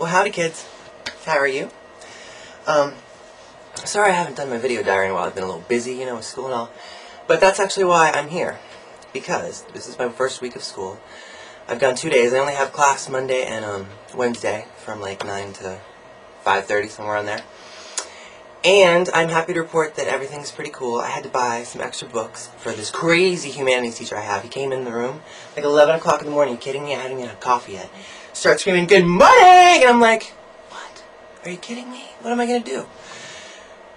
Well, howdy, kids. How are you? Um, sorry I haven't done my video diary in a while. I've been a little busy, you know, with school and all. But that's actually why I'm here. Because this is my first week of school. I've gone two days. I only have class Monday and um, Wednesday from like 9 to 5.30, somewhere on there. And I'm happy to report that everything's pretty cool. I had to buy some extra books for this crazy humanities teacher I have. He came in the room like 11 o'clock in the morning. Kidding me? I hadn't even had coffee yet. Start screaming, good morning! And I'm like, what? Are you kidding me? What am I going to do?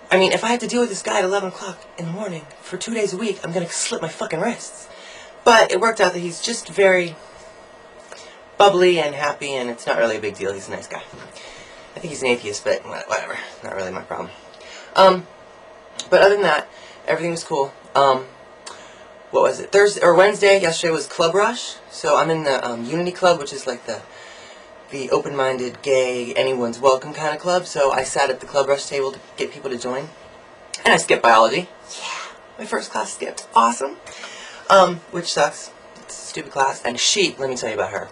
I mean, if I have to deal with this guy at 11 o'clock in the morning for two days a week, I'm going to slip my fucking wrists. But it worked out that he's just very bubbly and happy, and it's not really a big deal. He's a nice guy. I think he's an atheist, but whatever. Not really my problem. Um, but other than that, everything was cool. Um, what was it? Thursday or Wednesday? Yesterday was Club Rush. So I'm in the um, Unity Club, which is like the the open-minded, gay, anyone's welcome kind of club. So I sat at the Club Rush table to get people to join, and I skipped biology. Yeah, my first class skipped. Awesome. Um, which sucks. It's a stupid class. And she, let me tell you about her.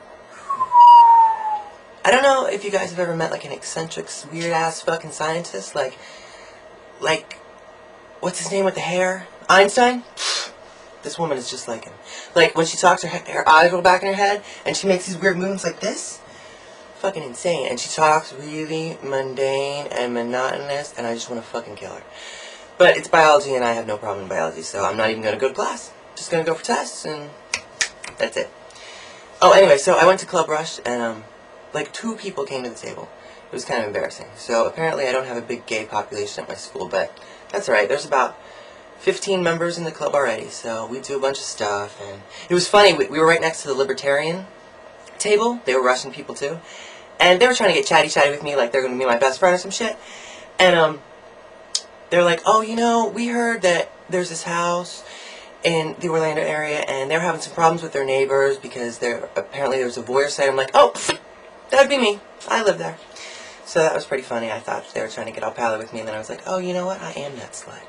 I don't know if you guys have ever met like an eccentric, weird ass fucking scientist, like like, what's his name with the hair? Einstein? This woman is just like him. Like, when she talks, her, her eyes roll back in her head, and she makes these weird movements like this. Fucking insane. And she talks really mundane and monotonous, and I just want to fucking kill her. But it's biology, and I have no problem in biology, so I'm not even going to go to class. Just going to go for tests, and that's it. Oh, anyway, so I went to Club Rush, and, um, like, two people came to the table. It was kind of embarrassing. So apparently I don't have a big gay population at my school, but that's alright. There's about 15 members in the club already, so we do a bunch of stuff. And it was funny, we, we were right next to the libertarian table. They were Russian people too. And they were trying to get chatty-chatty with me like they're going to be my best friend or some shit. And um, they're like, oh, you know, we heard that there's this house in the Orlando area, and they're having some problems with their neighbors because there apparently there's a voyeur site. I'm like, oh, that'd be me. I live there. So that was pretty funny. I thought they were trying to get all pally with me, and then I was like, oh, you know what? I am that slut.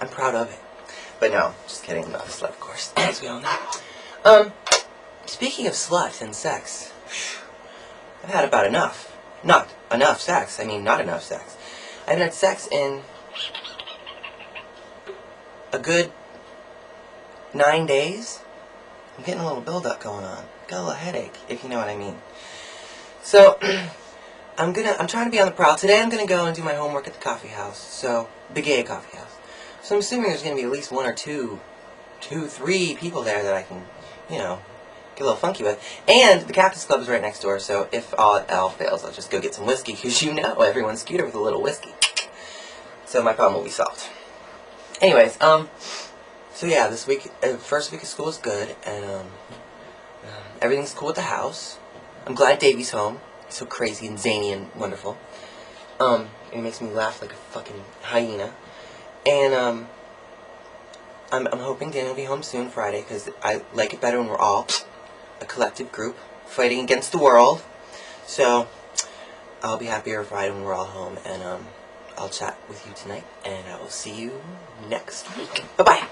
I'm proud of it. But no, just kidding. I'm not a slut, of course, as we all know. Um, speaking of sluts and sex, I've had about enough. Not enough sex. I mean, not enough sex. I haven't had sex in a good nine days. I'm getting a little buildup going on. Got a little headache, if you know what I mean. So, I'm gonna, I'm trying to be on the prowl. Today I'm gonna go and do my homework at the coffee house. So, the gay coffee house. So I'm assuming there's gonna be at least one or two, two, three people there that I can, you know, get a little funky with. And the Cactus Club is right next door, so if all, fails, I'll just go get some whiskey, because you know everyone's cuter with a little whiskey. So my problem will be solved. Anyways, um, so yeah, this week, uh, first week of school is good, and, um, uh, everything's cool at the house. I'm glad Davey's home so crazy and zany and wonderful. Um, it makes me laugh like a fucking hyena. And, um, I'm, I'm hoping Dan will be home soon, Friday, because I like it better when we're all a collective group fighting against the world. So, I'll be happier Friday when we're all home, and, um, I'll chat with you tonight, and I will see you next week. Bye-bye.